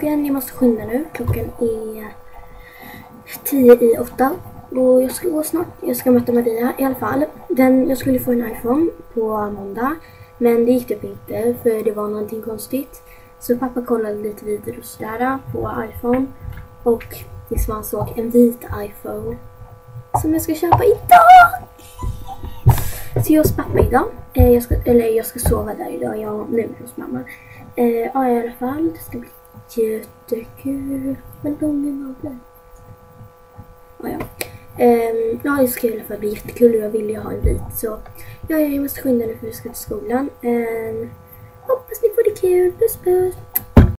Klockan, jag måste skynda nu. Klockan är tio i åtta. Och jag ska gå snart. Jag ska möta Maria i alla fall. Den, jag skulle få en iPhone på måndag. Men det gick typ inte för det var någonting konstigt. Så pappa kollade lite videor sådär på iPhone. Och liksom han såg en vit iPhone. Som jag ska köpa idag! Så jag är hos pappa idag. Eh, jag ska, eller jag ska sova där idag. Jag är nu hos mamma. Eh, ja i alla fall. Det ska bli jättekul. Men långa naglar. Ah, ja. Um, ja, det ska i alla fall bli jättekul och jag vill ju ha en vit så ja, jag måste skynda nu för vi ska till skolan. Um, hoppas ni får det kul. Puss puss!